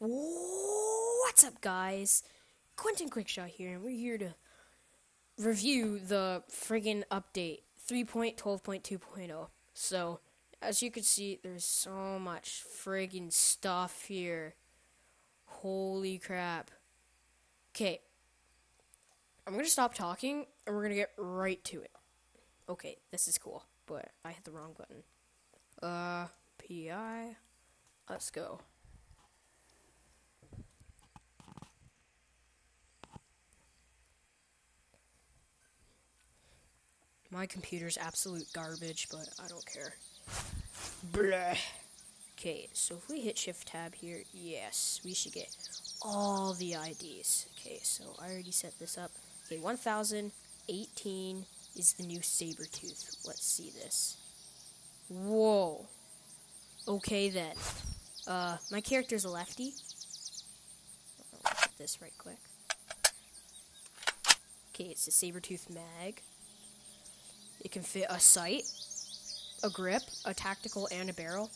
What's up, guys? Quintin Quickshot here, and we're here to review the friggin' update 3.12.2.0. So, as you can see, there's so much friggin' stuff here. Holy crap. Okay, I'm gonna stop talking, and we're gonna get right to it. Okay, this is cool, but I hit the wrong button. Uh, PI. Let's go. My computer's absolute garbage, but I don't care. Blah. Okay, so if we hit Shift Tab here, yes, we should get all the IDs. Okay, so I already set this up. Okay, 1018 is the new saber tooth. Let's see this. Whoa. Okay then. Uh, my character's a lefty. I'll this right quick. Okay, it's a saber tooth mag. It can fit a sight, a grip, a tactical, and a barrel.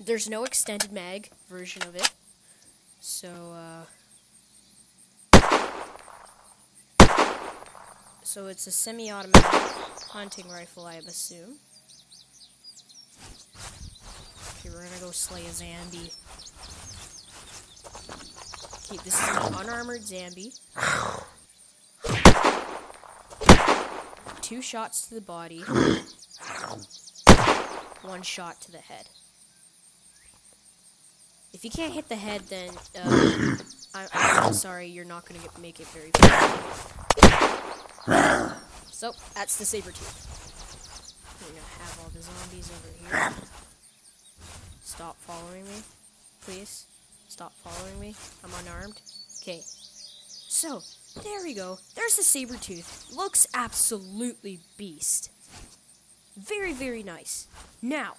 There's no extended mag version of it. So, uh. So it's a semi automatic hunting rifle, I assume. Okay, we're gonna go slay a zombie. Okay, this is an unarmored zombie. Two shots to the body. One shot to the head. If you can't hit the head, then uh, I, I'm sorry, you're not gonna get, make it very far. So that's the saber tooth. We're gonna have all the zombies over here. Stop following me, please. Stop following me. I'm unarmed. Okay. So there we go. There's the saber tooth. Looks absolutely beast. Very very nice. Now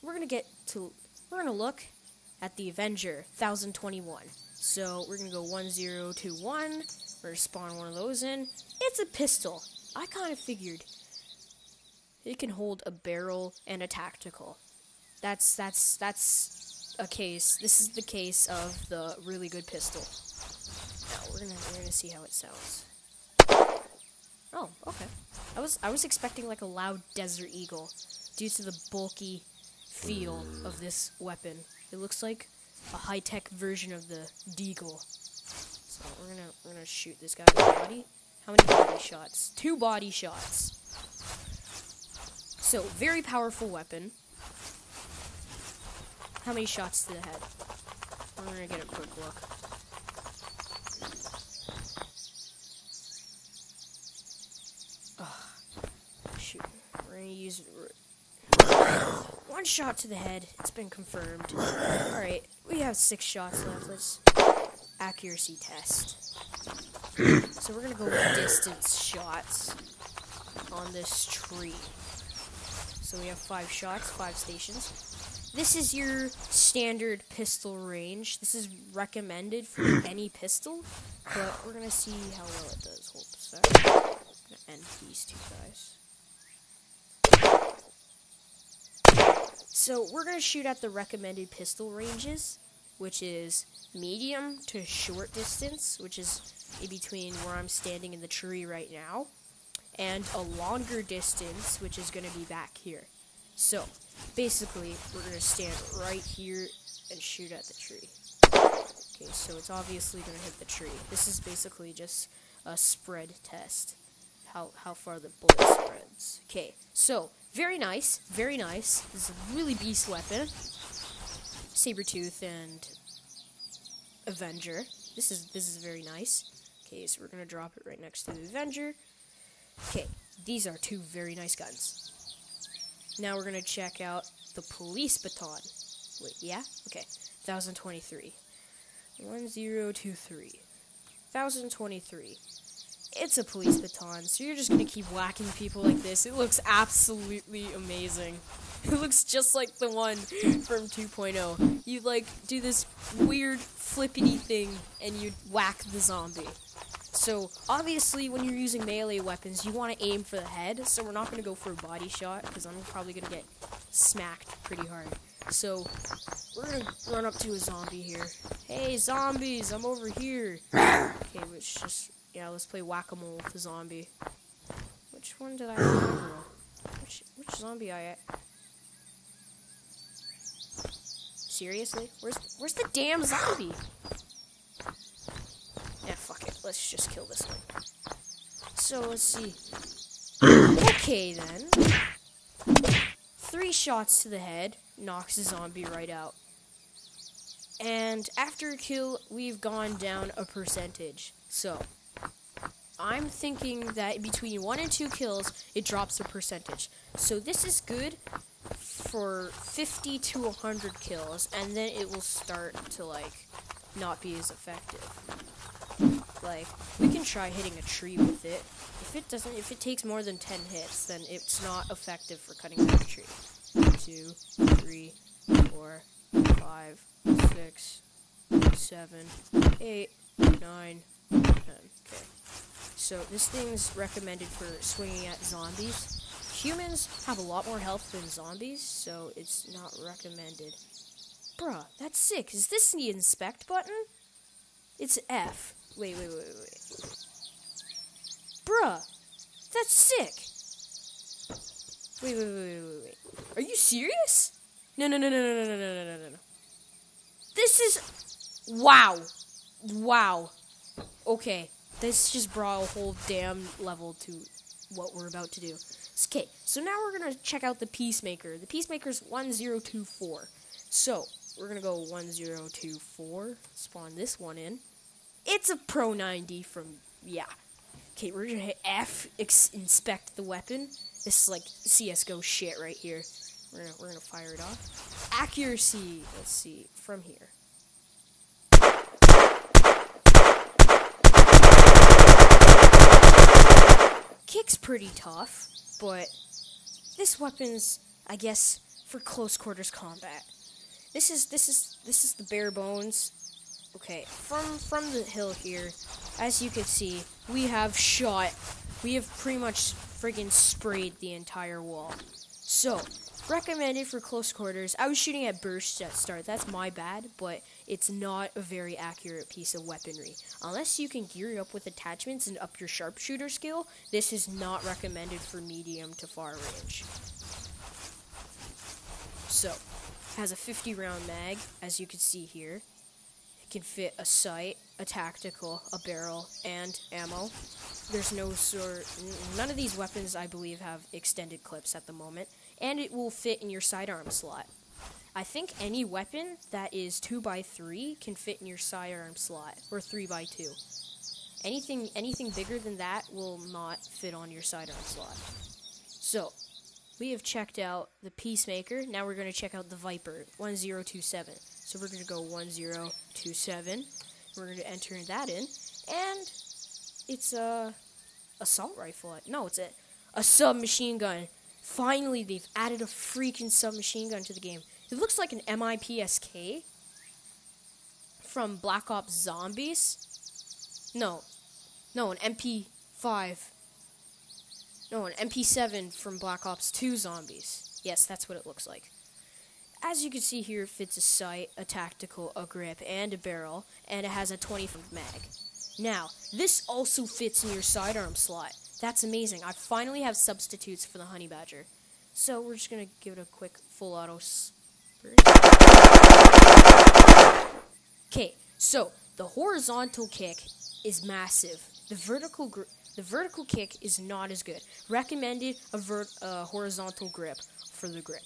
we're gonna get to. We're gonna look at the Avenger 1021. So we're gonna go 1021. We're gonna spawn one of those in. It's a pistol. I kind of figured it can hold a barrel and a tactical. That's that's that's a case. This is the case of the really good pistol. We're gonna we're gonna see how it sounds. Oh, okay. I was I was expecting like a loud desert eagle due to the bulky feel of this weapon. It looks like a high tech version of the Deagle. So we're gonna we're gonna shoot this guy the body. How many body shots? Two body shots. So very powerful weapon. How many shots to the head? We're gonna get a quick look. Ugh. Shoot. We're gonna use one shot to the head. It's been confirmed. Alright, we have six shots left. Let's accuracy test. So we're gonna go with distance shots on this tree. So we have five shots, five stations. This is your standard pistol range. This is recommended for any pistol, but we're gonna see how well it does. Hold a sec. End these two guys. So we're gonna shoot at the recommended pistol ranges, which is medium to short distance, which is in between where I'm standing in the tree right now, and a longer distance, which is gonna be back here. So, basically, we're gonna stand right here and shoot at the tree. Okay, so it's obviously gonna hit the tree. This is basically just a spread test. How, how far the bullet spreads. Okay, so, very nice, very nice. This is a really beast weapon. Sabretooth and Avenger. This is this is very nice. Okay, so we're gonna drop it right next to the Avenger. Okay, these are two very nice guns. Now we're gonna check out the police baton. Wait, yeah? Okay. 1023. 1023. 1023. It's a police baton, so you're just gonna keep whacking people like this. It looks absolutely amazing. It looks just like the one from 2.0. You like do this weird flippity thing and you whack the zombie. So obviously, when you're using melee weapons, you want to aim for the head. So we're not going to go for a body shot because I'm probably going to get smacked pretty hard. So we're gonna run up to a zombie here. Hey, zombies, I'm over here. Okay, let's just, yeah, let's play whack-a-mole with the zombie. Which one did I? Which, which zombie I... Seriously? Where's, where's the damn zombie? Yeah, fuck it. Let's just kill this one. So, let's see. Okay, then. Three shots to the head knocks the zombie right out. And after a kill, we've gone down a percentage. So, I'm thinking that between one and two kills, it drops the percentage. So this is good for 50 to 100 kills, and then it will start to, like, not be as effective. Like, we can try hitting a tree with it. If it doesn't, if it takes more than 10 hits, then it's not effective for cutting down a tree. Two, three, four, five, six, seven, eight, nine, ten. Okay. So this thing's recommended for swinging at zombies. Humans have a lot more health than zombies, so it's not recommended. Bruh, that's sick. Is this the inspect button? It's F. Wait, wait, wait, wait. Bruh, that's sick. Wait, wait, wait, wait, wait. Are you serious? No, no, no, no, no, no, no, no, no, no, no. This is wow, wow. Okay, this just brought a whole damn level to what we're about to do. Okay, so now we're gonna check out the Peacemaker. The Peacemaker's 1024. So, we're gonna go 1024, spawn this one in. It's a Pro 90 from, yeah. Okay, we're gonna hit F, inspect the weapon. This is like CSGO shit right here. We're gonna, we're gonna fire it off. Accuracy, let's see, from here. Kick's pretty tough, but this weapon's, I guess, for close quarters combat. This is this is this is the bare bones. Okay, from from the hill here, as you can see, we have shot. We have pretty much friggin' sprayed the entire wall. So, recommended for close quarters. I was shooting at bursts at start. That's my bad, but it's not a very accurate piece of weaponry. Unless you can gear up with attachments and up your sharpshooter skill, this is not recommended for medium to far range. So, has a 50 round mag, as you can see here. It can fit a sight, a tactical, a barrel, and ammo. There's no sort, none of these weapons, I believe, have extended clips at the moment, and it will fit in your sidearm slot. I think any weapon that is 2x3 can fit in your sidearm slot, or 3x2. Anything, anything bigger than that will not fit on your sidearm slot. So, we have checked out the Peacemaker. Now we're going to check out the Viper, 1027. So we're going to go 1027. We're going to enter that in. And it's a assault rifle. No, it's a, a submachine gun. Finally, they've added a freaking submachine gun to the game. It looks like an MP5K from Black Ops Zombies. No. No, an MP5 no, an MP7 from Black Ops 2 Zombies. Yes, that's what it looks like. As you can see here, it fits a sight, a tactical, a grip, and a barrel, and it has a 20 mag. Now, this also fits in your sidearm slot. That's amazing. I finally have substitutes for the Honey Badger. So we're just going to give it a quick full auto Okay, so the horizontal kick is massive. The vertical the vertical kick is not as good. Recommended a uh, horizontal grip for the grip.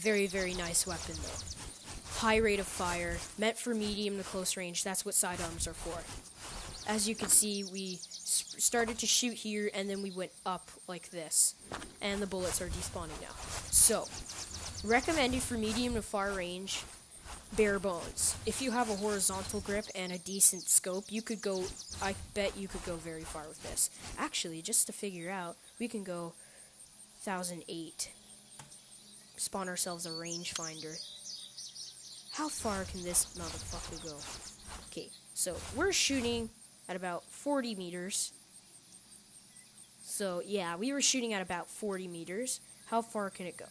Very, very nice weapon though. High rate of fire, meant for medium to close range. That's what sidearms are for. As you can see, we started to shoot here and then we went up like this. And the bullets are despawning now. So, recommended for medium to far range bare bones. If you have a horizontal grip and a decent scope, you could go, I bet you could go very far with this. Actually, just to figure out, we can go 1008. Spawn ourselves a rangefinder. How far can this motherfucker go? Okay, so we're shooting at about 40 meters. So, yeah, we were shooting at about 40 meters. How far can it go?